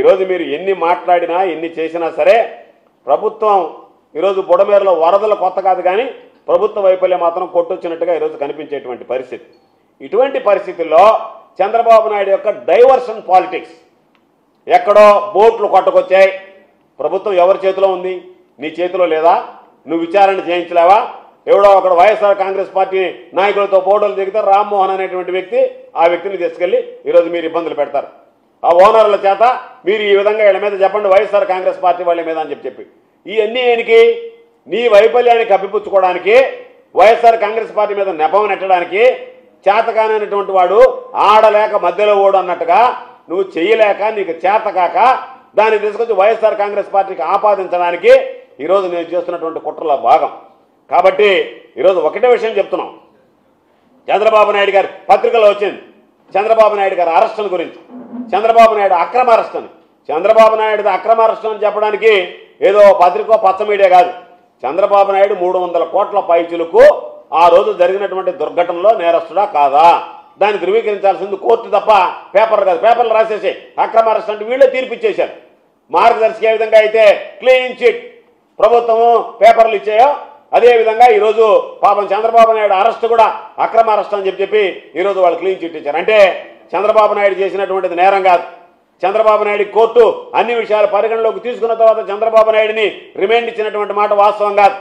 ఈరోజు మీరు ఎన్ని మాట్లాడినా ఎన్ని చేసినా సరే ప్రభుత్వం ఈరోజు బుడమేరులో వరదలు కొత్త కాదు కానీ ప్రభుత్వ వైఫల్యం మాత్రం కొట్టొచ్చినట్టుగా ఈరోజు కనిపించేటువంటి పరిస్థితి. ఇటువంటి పరిస్థితుల్లో చంద్రబాబు నాయుడు యొక్క డైవర్షన్ పాలిటిక్స్ ఎక్కడో బోట్లు కొట్టకొచ్చాయి. ప్రభుత్వం ఎవరి చేతిలో ఉంది? నీ చేతిలో లేదా? నువ్వు విచారణ చేయించలేవా? ఎవడో ఒకడు వైఎస్ఆర్ కాంగ్రెస్ పార్టీ నాయకులతో ఫోటోలు దిగితే రామ్మోహన్ అనేటువంటి వ్యక్తి ఆ వ్యక్తిని తీసుకెళ్ళి ఈరోజు మీరు ఇబ్బందులు పెడతారు. ఆ ఓనర్ల చేత మీరు ఈ విధంగా వీళ్ళ మీద చెప్పండి వైఎస్ఆర్ కాంగ్రెస్ పార్టీ వాళ్ళ మీద అని చెప్పి చెప్పి. ఇవన్నీ ఆయనకి నీ వైఫల్యాన్ని కప్పిపుచ్చుకోవడానికి వైఎస్ఆర్ కాంగ్రెస్ పార్టీ మీద నెపం నెట్టడానికి చేతకానటువంటి వాడు ఆడలేక మధ్యలో ఓడు అన్నట్టుగా నువ్వు చేయలేక నీకు చేతకాక దాన్ని తీసుకొచ్చి వైఎస్ఆర్ కాంగ్రెస్ పార్టీకి ఆపాదించడానికి ఈరోజు నేను చేస్తున్నటువంటి కుట్రల భాగం. కాబట్టి ఈరోజు ఒకటే విషయం చెప్తున్నాం. చంద్రబాబు నాయుడు గారి పత్రికలో వచ్చింది. చంద్రబాబు నాయుడు గారి అరెస్టుల గురించి. చంద్రబాబు నాయుడు అక్రమ అరెస్ట్ అని చంద్రబాబు నాయుడు అక్రమ అరెస్ట్ అని చెప్పడానికి ఏదో పత్రికో పచ్చ మీడియా కాదు. చంద్రబాబు నాయుడు మూడు వందల కోట్ల పైచులకు ఆ రోజు జరిగినటువంటి దుర్ఘటనలో నేరస్తుడా కాదా? దాన్ని ధృవీకరించాల్సింది కోర్టు తప్ప పేపర్లు కాదు. పేపర్లు రాసేసి అక్రమ అరెస్ట్ అంటే వీళ్ళే తీర్పు ఇచ్చేశారు మార్గదర్శి ఏ విధంగా అయితే క్లీన్ చిట్ ప్రభుత్వము పేపర్లు ఇచ్చాయో అదే విధంగా ఈరోజు పాపం చంద్రబాబు నాయుడు అరెస్ట్ కూడా అక్రమ అరెస్ట్ అని చెప్పి చెప్పి ఈరోజు వాళ్ళు క్లీన్ చిట్ ఇచ్చారు. అంటే చంద్రబాబు నాయుడు చేసినటువంటిది నేరం కాదు. చంద్రబాబు నాయుడు కోర్టు అన్ని విషయాలు పరిగణలోకి తీసుకున్న తర్వాత చంద్రబాబు నాయుడిని రిమైండ్ ఇచ్చినటువంటి మాట వాస్తవం కాదు.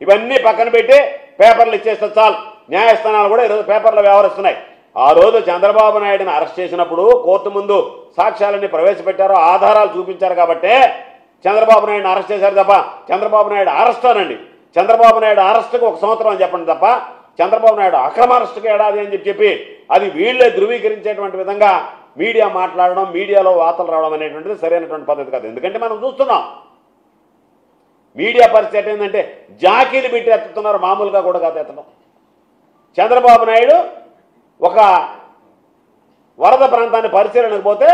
ఇవన్నీ పక్కన పెట్టి పేపర్లు ఇచ్చేస్తే చాలు. న్యాయస్థానాలు కూడా ఈరోజు పేపర్లు వ్యవహరిస్తున్నాయి. ఆ రోజు చంద్రబాబు నాయుడిని అరెస్ట్ చేసినప్పుడు కోర్టు ముందు సాక్ష్యాలన్నీ ప్రవేశపెట్టారు ఆధారాలు చూపించారు కాబట్టే చంద్రబాబు నాయుడిని అరెస్ట్ చేశారు తప్ప చంద్రబాబు నాయుడు అరెస్ట్ అనండి. చంద్రబాబు నాయుడు అరెస్ట్కు ఒక సంవత్సరం అని చెప్పండి తప్ప చంద్రబాబు నాయుడు అక్రమ ఏడాది అని చెప్పి చెప్పి అది వీళ్ళే ధృవీకరించేటువంటి విధంగా మీడియా మాట్లాడడం మీడియాలో వార్తలు రావడం అనేటువంటిది సరైనటువంటి పద్ధతి కాదు. ఎందుకంటే మనం చూస్తున్నాం. మీడియా పరిస్థితి ఏంటంటే జాకీలు పెట్టి ఎత్తుతున్నారు మామూలుగా కూడా కాదు ఎత్తడం. చంద్రబాబు నాయుడు ఒక వరద ప్రాంతాన్ని పరిశీలనకు పోతే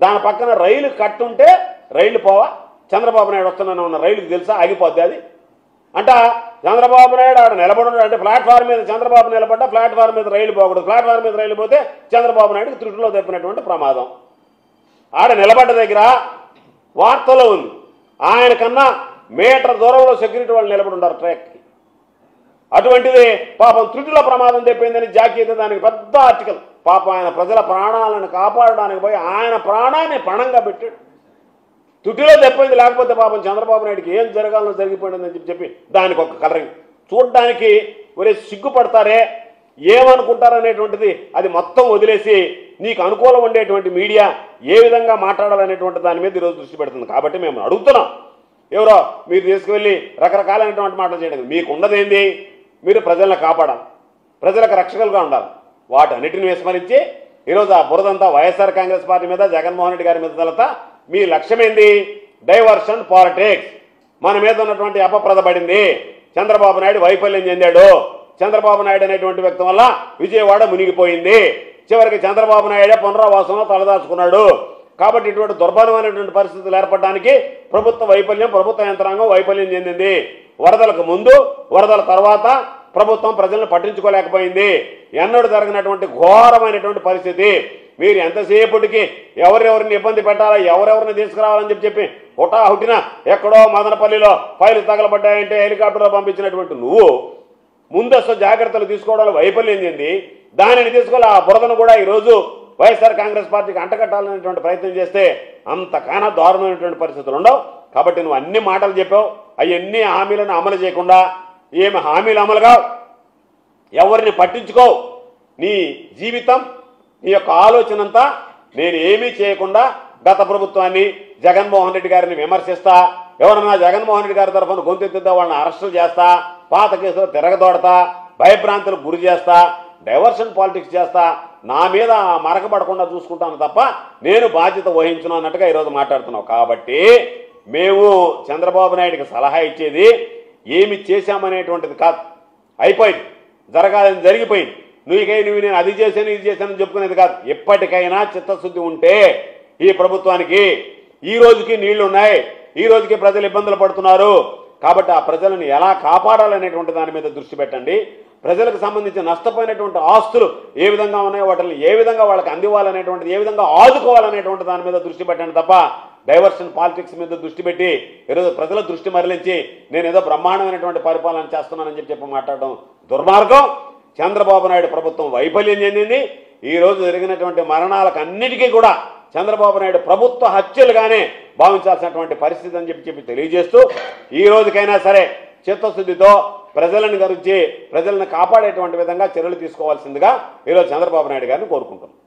దాని పక్కన రైలు కట్టుంటే రైలు పోవా? చంద్రబాబు నాయుడు వస్తున్నాను ఉన్న రైలుకి తెలుసా? ఆగిపోద్ది అది. అంట చంద్రబాబు నాయుడు ఆడ నిలబడి అంటే ప్లాట్ఫామ్ మీద చంద్రబాబు నిలబడ్డా ప్లాట్ఫామ్ మీద రైలు పోకూడదు. ప్లాట్ఫామ్ మీద రైలు పోతే చంద్రబాబు నాయుడుకి త్రుటిలో తప్పినటువంటి ప్రమాదం. ఆడ నిలబడ్డ దగ్గర వార్తలో ఉంది. ఆయన కన్నా మీటర్ దూరంలో సెక్యూరిటీ వాళ్ళు నిలబడి ఉన్నారు ట్రాక్కి అటువంటిది పాపం త్రుటిలో ప్రమాదం తెప్పిందని జాకీతే దానికి పెద్ద ఆర్టికల్. పాపం ఆయన ప్రజల ప్రాణాలను కాపాడడానికి పోయి ఆయన ప్రాణాన్ని పణంగా పెట్టాడు. తుటిలో తెప్పింది లేకపోతే పాపం చంద్రబాబు నాయుడికి ఏం జరగాలో జరిగిపోయిందని చెప్పి చెప్పి దానికి ఒక కలరింగ్ చూడడానికి ఒరే సిగ్గుపడతారే ఏమనుకుంటారనేటువంటిది అది మొత్తం వదిలేసి నీకు అనుకూలం ఉండేటువంటి మీడియా ఏ విధంగా మాట్లాడాలనేటువంటి దాని మీద ఈరోజు దృష్టి పెడుతుంది. కాబట్టి మేము అడుగుతున్నాం. ఎవరో మీరు తీసుకువెళ్ళి రకరకాలైనటువంటి మాటలు చేయడం మీకు ఉన్నదేంది మీరు ప్రజలను కాపాడాలి. ప్రజలకు రక్షకులుగా ఉండాలి. వాటన్నిటిని విస్మరించి ఈరోజు ఆ బురదంతా వైఎస్ఆర్ కాంగ్రెస్ పార్టీ మీద జగన్మోహన్ రెడ్డి గారి మీద తలత మీ లక్ష్యమేంది? Diversion politics. మన మీద ఉన్నటువంటి అపప్రద పడింది చంద్రబాబు నాయుడు వైఫల్యం చెందాడు. చంద్రబాబు నాయుడు అనేటువంటి వ్యక్తి వల్ల విజయవాడ మునిగిపోయింది. చివరికి చంద్రబాబు నాయుడే పునరావాసంలో తలదాచుకున్నాడు. కాబట్టి ఇటువంటి దుర్భరమైనటువంటి పరిస్థితులు ఏర్పడడానికి ప్రభుత్వ వైఫల్యం ప్రభుత్వ యంత్రాంగం వైఫల్యం చెందింది. వరదలకు ముందు వరదల తర్వాత ప్రభుత్వం ప్రజలను పట్టించుకోలేకపోయింది. ఎన్నడూ జరిగినటువంటి ఘోరమైనటువంటి పరిస్థితి. మీరు ఎంతసేపటికి ఎవరెవరిని ఇబ్బంది పెట్టాలా ఎవరెవరిని తీసుకురావాలని చెప్పి చెప్పి హుటా హుటిన ఎక్కడో మదనపల్లిలో ఫైలు తగలబడ్డాయంటే హెలికాప్టర్లో పంపించినటువంటి నువ్వు ముందస్తు జాగ్రత్తలు తీసుకోవడంలో వైఫల్యం చెంది దానిని తీసుకొని ఆ బురదను కూడా ఈరోజు వైఎస్ఆర్ కాంగ్రెస్ పార్టీకి అంటకట్టాలనేటువంటి ప్రయత్నం చేస్తే అంతకానా దారుణమైనటువంటి పరిస్థితులు ఉండవు. కాబట్టి నువ్వు అన్ని మాటలు చెప్పావు అవన్నీ హామీలను అమలు చేయకుండా ఏమి హామీలు అమలు కావు. ఎవరిని పట్టించుకో. నీ జీవితం నీ యొక్క ఆలోచన అంతా నేను ఏమీ చేయకుండా గత ప్రభుత్వాన్ని జగన్మోహన్ రెడ్డి గారిని విమర్శిస్తా ఎవరన్నా జగన్మోహన్ రెడ్డి గారి తరఫున గొంతెత్తిద్దా వాళ్ళని అరెస్టులు చేస్తా పాత కేసులు తిరగదోడతా భయభ్రాంతులకు గురి చేస్తా డైవర్షన్ పాలిటిక్స్ చేస్తా నా మీద మరకబడకుండా చూసుకుంటాను తప్ప నేను బాధ్యత వహించను అన్నట్టుగా ఈరోజు మాట్లాడుతున్నావు. కాబట్టి మేము చంద్రబాబు నాయుడికి సలహా ఇచ్చేది ఏమి చేశామనేటువంటిది కాదు. అయిపోయింది. జరగాలని జరిగిపోయింది. నువ్వుకై నువ్వు నేను అది చేశాను ఇది చేశాను చెప్పుకునేది కాదు. ఎప్పటికైనా చిత్తశుద్ధి ఉంటే ఈ ప్రభుత్వానికి ఈ రోజుకి నీళ్ళు ఉన్నాయి. ఈ రోజుకి ప్రజలు ఇబ్బందులు పడుతున్నారు. కాబట్టి ఆ ప్రజలను ఎలా కాపాడాలనేటువంటి దాని మీద దృష్టి పెట్టండి. ప్రజలకు సంబంధించి నష్టపోయినటువంటి ఆస్తులు ఏ విధంగా ఉన్నాయో వాటిని ఏ విధంగా వాళ్ళకి అందివ్వాలనేటువంటిది ఏ విధంగా ఆదుకోవాలనేటువంటి దాని మీద దృష్టి పెట్టండి తప్ప డైవర్షన్ పాలిటిక్స్ మీద దృష్టి పెట్టి ఈరోజు ప్రజల దృష్టి మరలించి నేను ఏదో బ్రహ్మాండమైనటువంటి పరిపాలన చేస్తున్నానని చెప్పి చెప్పి మాట్లాడడం దుర్మార్గం. చంద్రబాబు నాయుడు ప్రభుత్వం వైఫల్యం చెందింది. ఈ రోజు జరిగినటువంటి మరణాలకు అన్నిటికీ కూడా చంద్రబాబు నాయుడు ప్రభుత్వ హత్యలుగానే భావించాల్సినటువంటి పరిస్థితి అని చెప్పి చెప్పి తెలియజేస్తూ ఈ రోజుకైనా సరే చిత్తశుద్ధితో ప్రజలను గురించి ప్రజలను కాపాడేటువంటి విధంగా చర్యలు తీసుకోవాల్సిందిగా ఈరోజు చంద్రబాబు నాయుడు గారిని కోరుకుంటున్నాం.